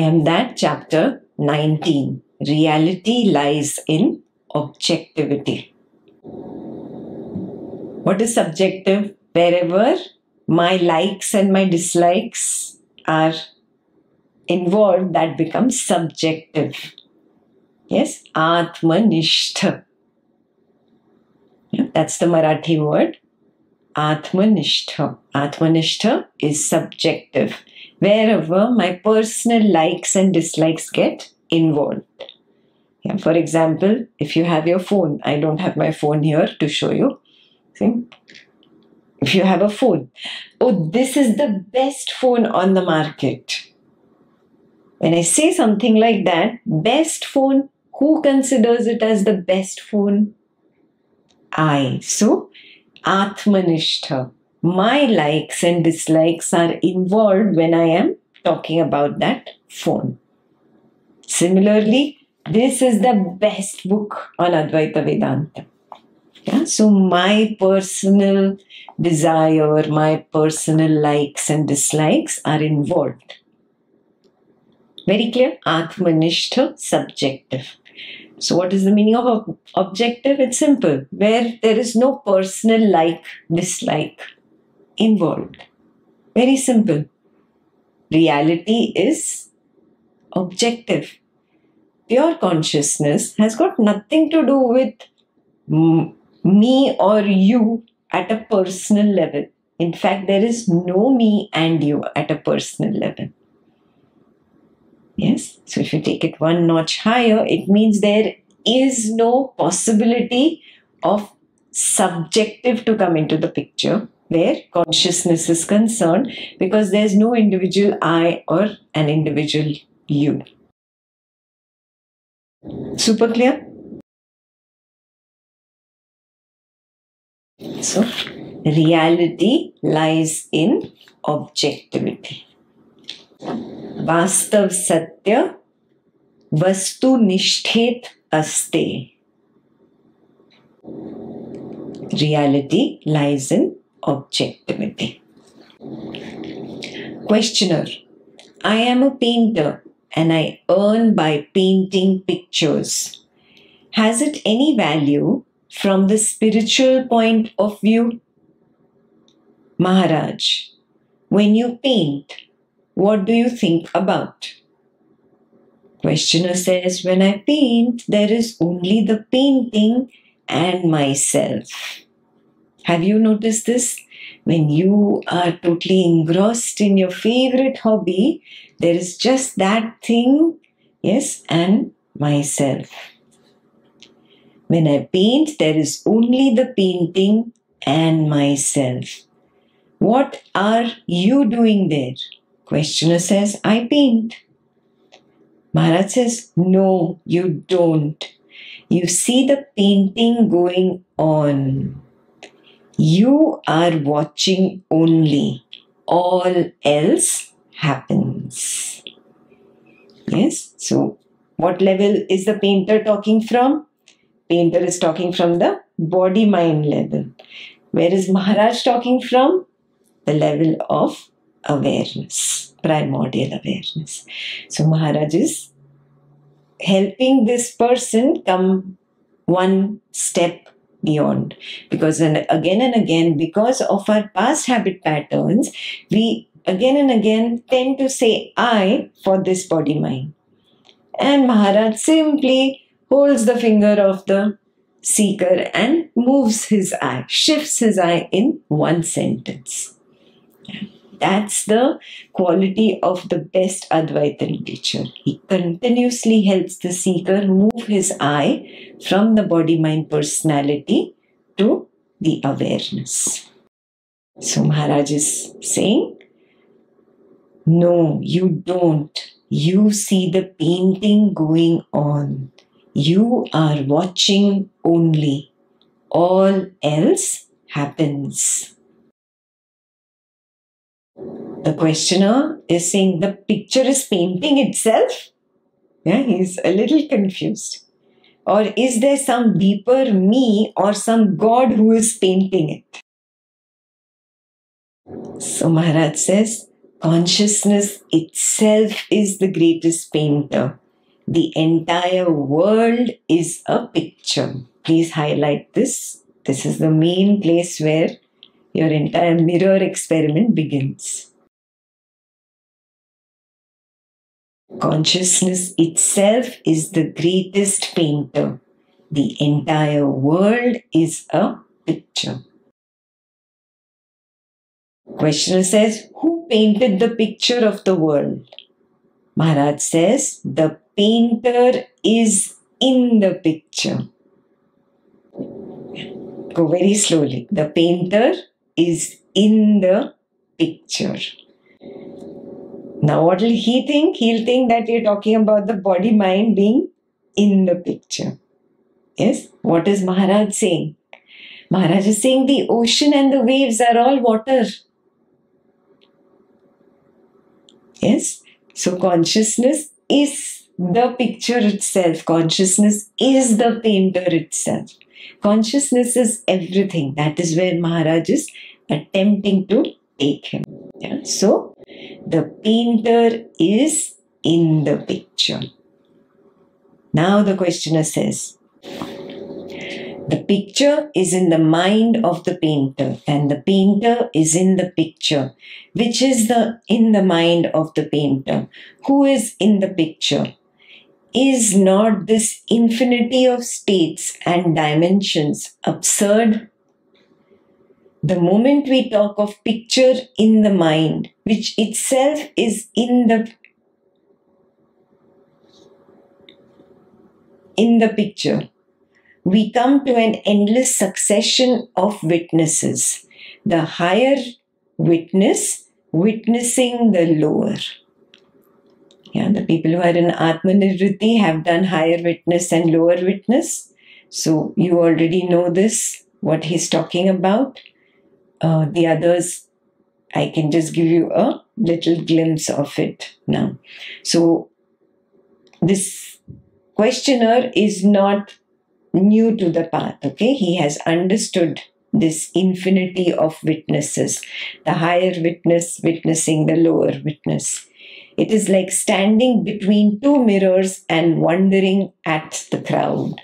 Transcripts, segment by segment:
I am that chapter 19. Reality lies in objectivity. What is subjective? Wherever my likes and my dislikes are involved, that becomes subjective. Yes, Atmanishtha. That's the Marathi word. Atmanishtha. Atmanishtha is subjective. Wherever my personal likes and dislikes get involved. Yeah, for example, if you have your phone, I don't have my phone here to show you. See? If you have a phone, oh, this is the best phone on the market. When I say something like that, best phone, who considers it as the best phone? I. So, Atmanishtha. My likes and dislikes are involved when I am talking about that phone. Similarly, this is the best book on Advaita Vedanta. Yeah, so my personal desire, my personal likes and dislikes are involved. Very clear? Atmanishtha, subjective. So, what is the meaning of ob- objective? It's simple, where there is no personal like, dislike involved. Very simple. Reality is objective. Pure consciousness has got nothing to do with me or you at a personal level. In fact, there is no me and you at a personal level. Yes. So if you take it one notch higher, it means there is no possibility of subjective to come into the picture where consciousness is concerned because there's no individual I or an individual you. Super clear? So, reality lies in objectivity. वास्तव सत्य वस्तु निष्ठित अस्ते reality lies in objectivity questioner i am a painter and i earn by painting pictures has it any value from the spiritual point of view maharaj when you paint what do you think about? Questioner says, When I paint, there is only the painting and myself. Have you noticed this? When you are totally engrossed in your favorite hobby, there is just that thing, yes, and myself. When I paint, there is only the painting and myself. What are you doing there? Questioner says, I paint. Maharaj says, No, you don't. You see the painting going on. You are watching only. All else happens. Yes? So, what level is the painter talking from? Painter is talking from the body mind level. Where is Maharaj talking from? The level of awareness, primordial awareness. So Maharaj is helping this person come one step beyond. Because and again and again because of our past habit patterns we again and again tend to say i for this body mind. And maharaj simply holds the finger of the seeker and moves his eye shifts his eye in one sentence that's the quality of the best Advaitin teacher. He continuously helps the seeker move his eye from the body mind personality to the awareness. So Maharaj is saying, No, you don't. You see the painting going on. You are watching only. All else happens. The questioner is saying the picture is painting itself. Yeah, he's a little confused. Or is there some deeper me or some God who is painting it? So Maharaj says, Consciousness itself is the greatest painter. The entire world is a picture. Please highlight this. This is the main place where your entire mirror experiment begins. Consciousness itself is the greatest painter. The entire world is a picture. Questioner says, Who painted the picture of the world? Maharaj says, The painter is in the picture. Go very slowly. The painter is in the picture. Now, what will he think? He'll think that you're talking about the body mind being in the picture. Yes? What is Maharaj saying? Maharaj is saying the ocean and the waves are all water. Yes? So, consciousness is the picture itself, consciousness is the painter itself. Consciousness is everything. That is where Maharaj is attempting to take him. Yeah? So, the painter is in the picture. Now, the questioner says, the picture is in the mind of the painter, and the painter is in the picture. Which is the in the mind of the painter? Who is in the picture? Is not this infinity of states and dimensions absurd? The moment we talk of picture in the mind, which itself is in the in the picture, we come to an endless succession of witnesses. The higher witness witnessing the lower. Yeah, the people who are in Atmanivritti have done higher witness and lower witness. So you already know this, what he's talking about. Uh, the others, I can just give you a little glimpse of it now. So this questioner is not new to the path, okay? He has understood this infinity of witnesses, the higher witness witnessing the lower witness. It is like standing between two mirrors and wondering at the crowd.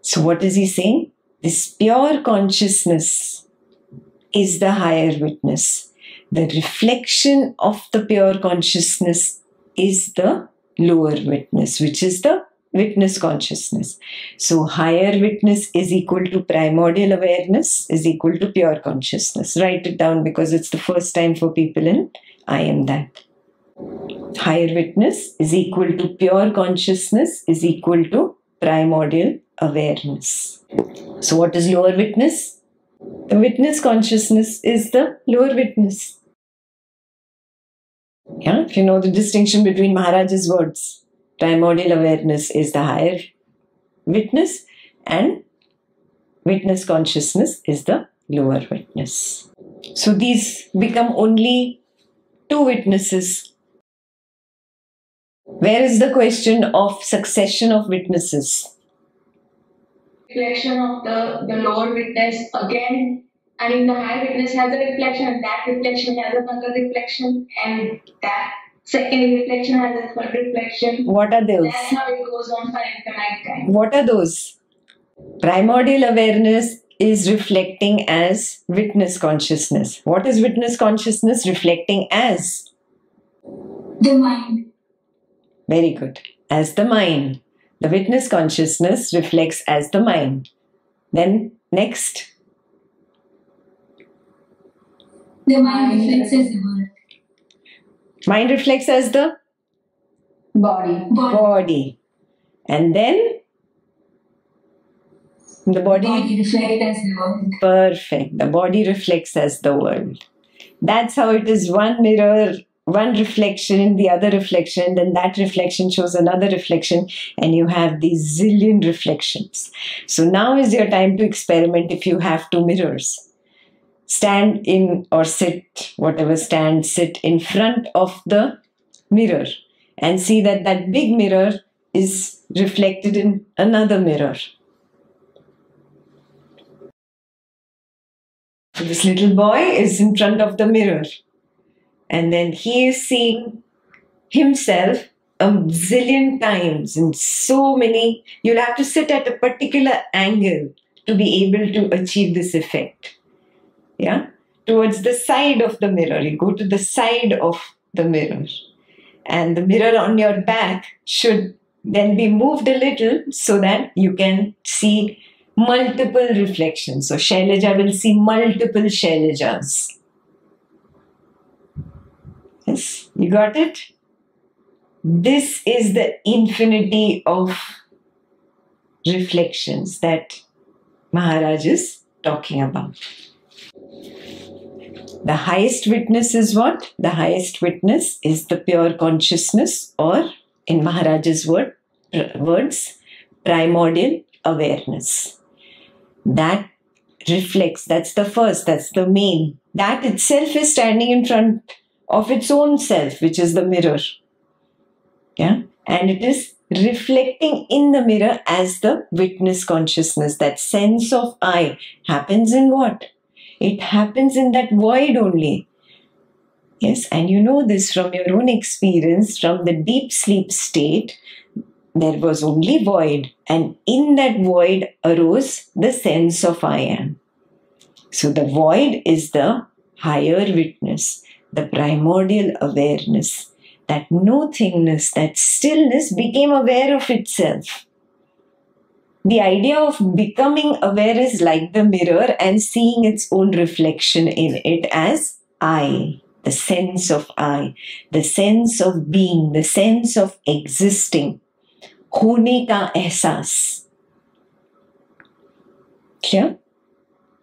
So, what is he saying? This pure consciousness is the higher witness. The reflection of the pure consciousness is the lower witness, which is the witness consciousness. So, higher witness is equal to primordial awareness, is equal to pure consciousness. Write it down because it's the first time for people in I am that. Higher witness is equal to pure consciousness, is equal to primordial awareness. So, what is lower witness? The witness consciousness is the lower witness. Yeah, if you know the distinction between Maharaj's words, primordial awareness is the higher witness, and witness consciousness is the lower witness. So these become only two witnesses. Where is the question of succession of witnesses? reflection of the, the lower witness again and in the higher witness has a reflection that reflection has another reflection and that second reflection has a third reflection. What are those? That's how it goes on for infinite time. What are those? Primordial awareness is reflecting as witness consciousness. What is witness consciousness reflecting as? The mind. Very good. As the mind. The witness consciousness reflects as the mind. Then, next. The mind reflects as the world. Mind reflects as the Body. body. And then, the body Body reflects as the world. Perfect. The body reflects as the world. That's how it is one mirror, one reflection, the other reflection, then that reflection shows another reflection, and you have these zillion reflections. So now is your time to experiment if you have two mirrors. Stand in or sit, whatever stand, sit in front of the mirror and see that that big mirror is reflected in another mirror. So this little boy is in front of the mirror. And then he is seeing himself a zillion times in so many. You'll have to sit at a particular angle to be able to achieve this effect. Yeah? Towards the side of the mirror. You go to the side of the mirror. And the mirror on your back should then be moved a little so that you can see multiple reflections. So Shailaja will see multiple Shailajas. Yes, you got it? This is the infinity of reflections that Maharaj is talking about. The highest witness is what? The highest witness is the pure consciousness, or in Maharaj's word, uh, words, primordial awareness that reflects, that's the first, that's the main. That itself is standing in front of its own self, which is the mirror. Yeah. And it is reflecting in the mirror as the witness consciousness. That sense of I happens in what? It happens in that void only. Yes, and you know this from your own experience from the deep sleep state there was only void, and in that void arose the sense of I am. So the void is the higher witness, the primordial awareness. That nothingness, that stillness became aware of itself the idea of becoming aware is like the mirror and seeing its own reflection in it as I, the sense of I, the sense of being, the sense of existing. Hone ka ehsas. Clear?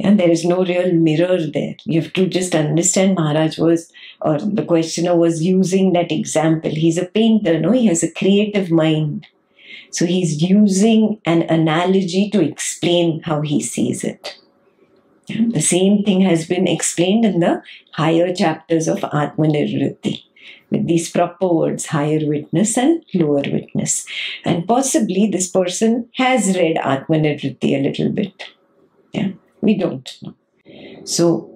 And there is no real mirror there. You have to just understand Maharaj was, or the questioner was using that example. He's a painter, no? He has a creative mind so he's using an analogy to explain how he sees it the same thing has been explained in the higher chapters of Atmanivritti with these proper words higher witness and lower witness. And possibly this person has read Atmanivritti a little bit. Yeah, we don't know. So,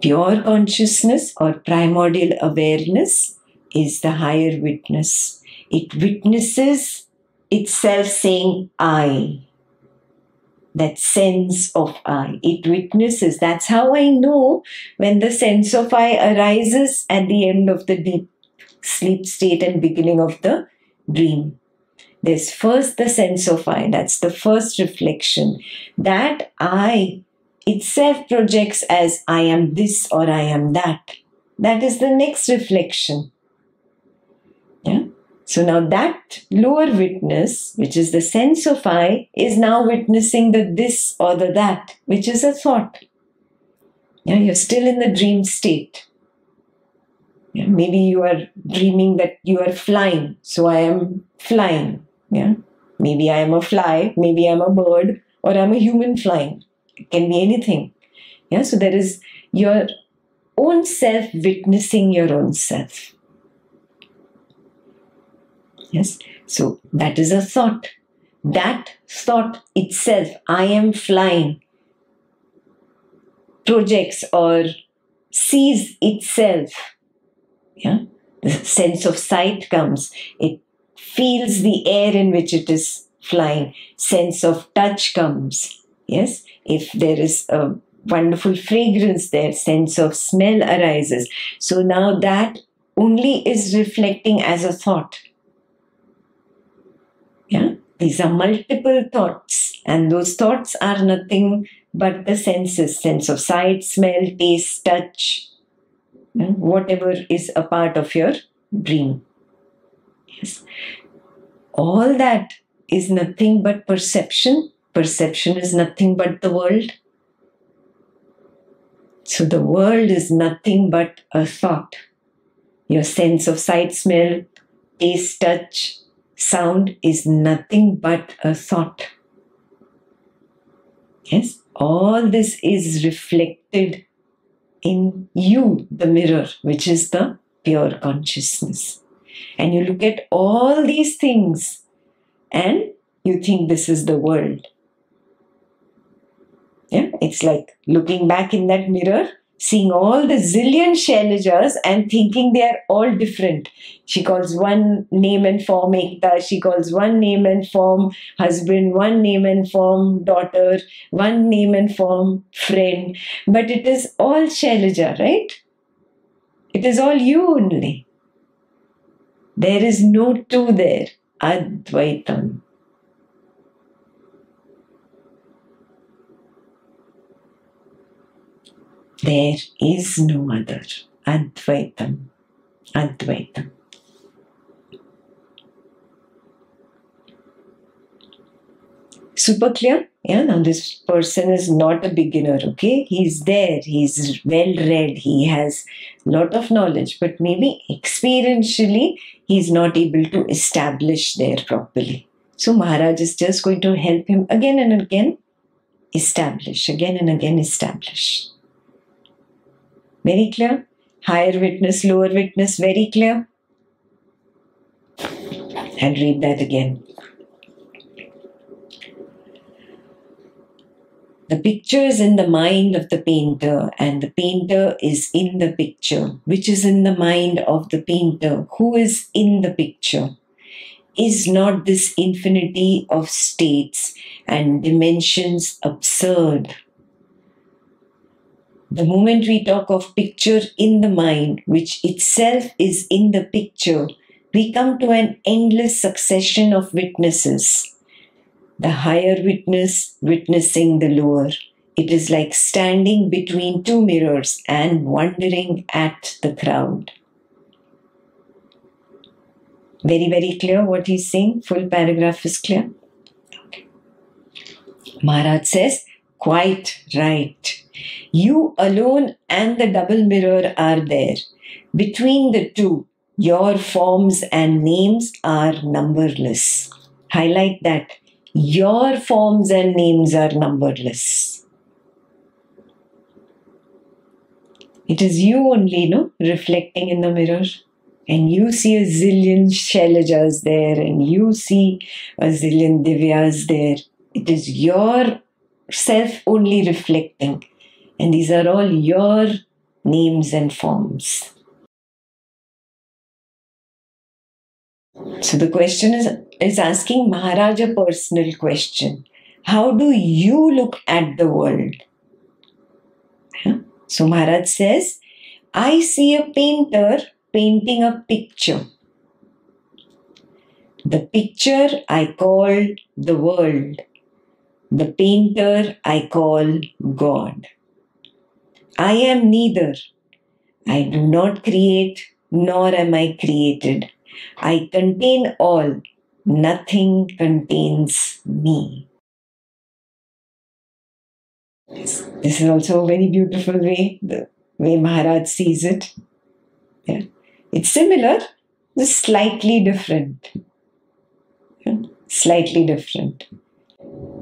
pure consciousness or primordial awareness is the higher witness. It witnesses itself saying, I that sense of I. It witnesses. That's how I know when the sense of I arises at the end of the deep sleep state and beginning of the dream. There's first the sense of I. That's the first reflection. That I itself projects as I am this or I am that. That is the next reflection. So now that lower witness, which is the sense of I, is now witnessing the this or the that, which is a thought. Yeah, you're still in the dream state. Yeah, maybe you are dreaming that you are flying, so I am flying. Yeah, maybe I am a fly, maybe I'm a bird, or I'm a human flying. It can be anything. Yeah, so there is your own self witnessing your own self. Yes. So that is a thought. That thought itself, I am flying, projects or sees itself. Yeah. The sense of sight comes. It feels the air in which it is flying. Sense of touch comes. Yes. If there is a wonderful fragrance there, sense of smell arises. So now that only is reflecting as a thought. These are multiple thoughts, and those thoughts are nothing but the senses sense of sight, smell, taste, touch, whatever is a part of your dream. Yes, all that is nothing but perception. Perception is nothing but the world. So the world is nothing but a thought. Your sense of sight, smell, taste, touch, sound is nothing but a thought. Yes, all this is reflected in you, the mirror, which is the pure consciousness. And you look at all these things and you think this is the world. Yeah, It's like looking back in that mirror, seeing all the zillion Shailajas and thinking they are all different. She calls one name and form Ekta, she calls one name and form husband, one name and form daughter, one name and form friend. But it is all Shailaja, right? It is all you only. There is no two there. Advaitam. There is no other. Advaitam. Advaitam. Super clear? Yeah, now this person is not a beginner, okay? He's there, he's well read, he has a lot of knowledge, but maybe experientially he's not able to establish there properly. So Maharaj is just going to help him again and again establish, again and again establish. Very clear? Higher witness, lower witness, very clear? And read that again. The picture is in the mind of the painter, and the painter is in the picture, which is in the mind of the painter, who is in the picture. Is not this infinity of states and dimensions absurd? The moment we talk of picture in the mind, which itself is in the picture, we come to an endless succession of witnesses. The higher witness witnessing the lower. It is like standing between two mirrors and wondering at the crowd. Very, very clear what he's saying. Full paragraph is clear. Maharaj says, quite right. You alone and the double mirror are there. Between the two, your forms and names are numberless. Highlight that. Your forms and names are numberless. It is you only, no, reflecting in the mirror. And you see a zillion Shailajas there, and you see a zillion Divyas there. It is your self only reflecting. And these are all your names and forms. So the question is, is asking Maharaj a personal question. How do you look at the world? So Maharaj says, I see a painter painting a picture. The picture I call the world. The painter I call God. I am neither. I do not create, nor am I created. I contain all. Nothing contains me. This is also a very beautiful way, the way Maharaj sees it. Yeah. It's similar, just slightly different. Yeah. Slightly different.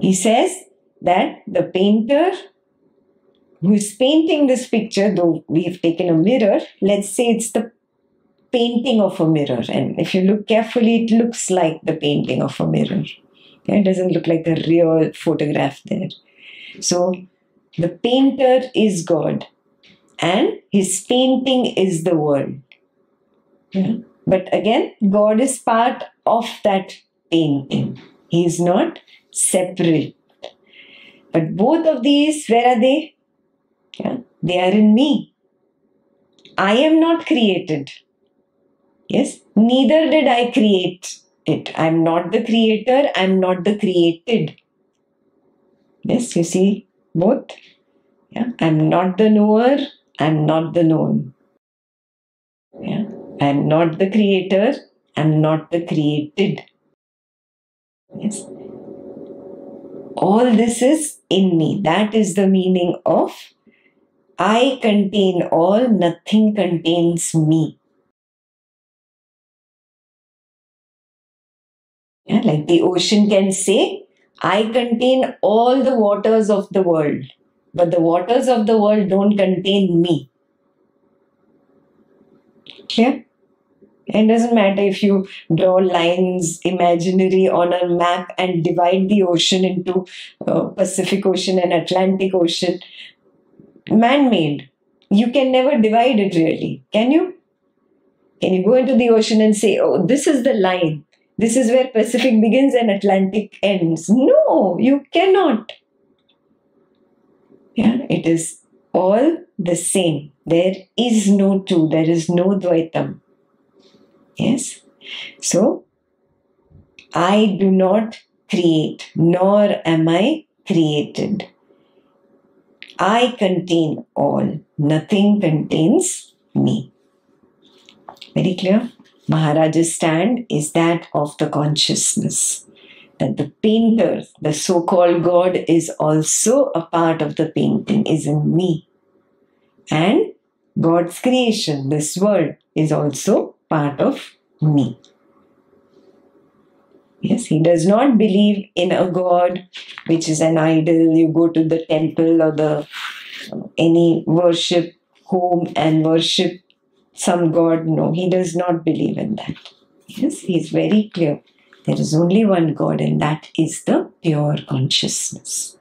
He says that the painter who is painting this picture, though we have taken a mirror, let's say it's the painting of a mirror. And if you look carefully, it looks like the painting of a mirror. It doesn't look like the real photograph there. So the painter is God, and his painting is the world. Yeah. But again, God is part of that painting. He is not separate. But both of these, where are they? Yeah, they are in me. I am not created. Yes, neither did I create it. I'm not the creator, I'm not the created. Yes, you see both. Yeah, I'm not the knower, I'm not the known. Yeah, I'm not the creator, I'm not the created. Yes. All this is in me. That is the meaning of I contain all, nothing contains me. Yeah, like the ocean can say, I contain all the waters of the world, but the waters of the world don't contain me. Clear? It doesn't matter if you draw lines imaginary on a map and divide the ocean into uh, Pacific Ocean and Atlantic Ocean. Man made. You can never divide it really, can you? Can you go into the ocean and say, oh, this is the line? This is where Pacific begins and Atlantic ends. No, you cannot. Yeah, it is all the same. There is no two, there is no Dvaitam. Yes? So, I do not create, nor am I created. I contain all, nothing contains me. Very clear? Maharaj's stand is that of the consciousness. That the painter, the so called God, is also a part of the painting, is in me. And God's creation, this world, is also part of me. Yes, he does not believe in a God which is an idol. You go to the temple or the any worship home and worship some God. No, he does not believe in that. Yes, he is very clear. There is only one God, and that is the pure consciousness.